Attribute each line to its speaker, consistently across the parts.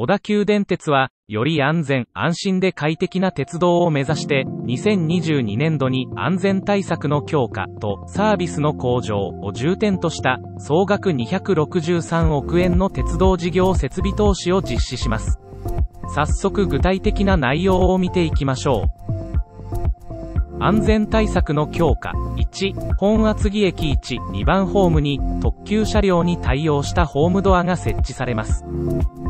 Speaker 1: 小田急電鉄は、より安全、安心で快適な鉄道を目指して、2022年度に安全対策の強化とサービスの向上を重点とした総額263億円の鉄道事業設備投資を実施します。早速具体的な内容を見ていきましょう。安全対策の強化。1本厚木駅1、2番ホームに特急車両に対応したホームドアが設置されます。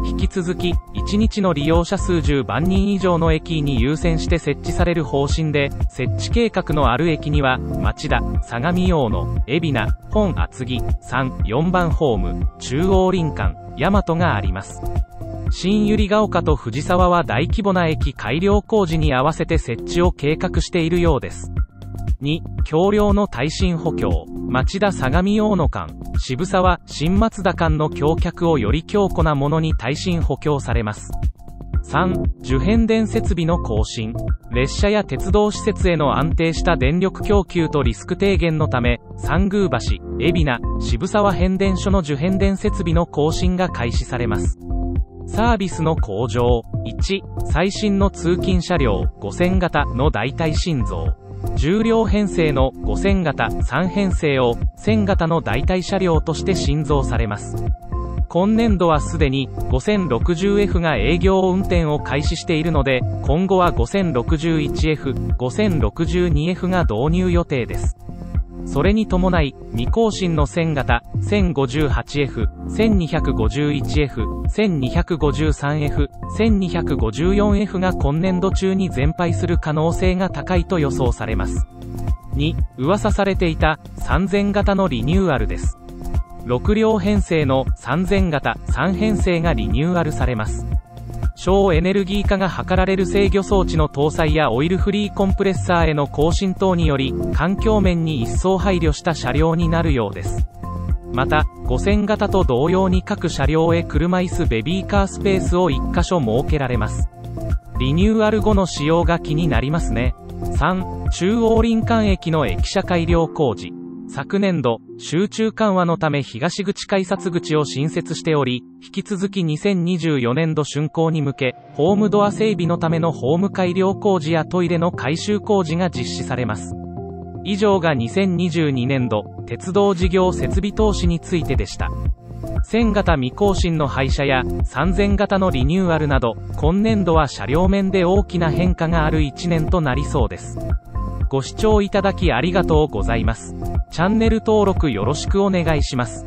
Speaker 1: 引き続き1日の利用者数10万人以上の駅に優先して設置される方針で設置計画のある駅には町田相模大野海老名本厚木3、4番ホーム中央林間大和があります。新百合ヶ丘と藤沢は大規模な駅改良工事に合わせて設置を計画しているようです。2、橋梁の耐震補強。町田相模大野間、渋沢、新松田間の橋脚をより強固なものに耐震補強されます。3、受変電設備の更新。列車や鉄道施設への安定した電力供給とリスク低減のため、三宮橋、海老名、渋沢変電所の受変電設備の更新が開始されます。サービスの向上。1、最新の通勤車両5000型の代替新造。重量編成の5000型3編成を1000型の代替車両として新造されます。今年度はすでに 5060F が営業運転を開始しているので、今後は 5061F、5062F が導入予定です。それに伴い、未更新の1000型、1058F、1251F、1253F、1254F が今年度中に全廃する可能性が高いと予想されます。2、噂されていた3000型のリニューアルです。6両編成の3000型3編成がリニューアルされます。省エネルギー化が図られる制御装置の搭載やオイルフリーコンプレッサーへの更新等により環境面に一層配慮した車両になるようです。また5000型と同様に各車両へ車椅子ベビーカースペースを1箇所設けられます。リニューアル後の使用が気になりますね。3中央林間駅の駅舎改良工事。昨年度、集中緩和のため東口改札口を新設しており、引き続き2024年度竣工に向け、ホームドア整備のためのホーム改良工事やトイレの改修工事が実施されます。以上が2022年度、鉄道事業設備投資についてでした。1000型未更新の廃車や3000型のリニューアルなど、今年度は車両面で大きな変化がある1年となりそうです。ご視聴いただきありがとうございます。チャンネル登録よろしくお願いします。